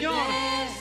Señor.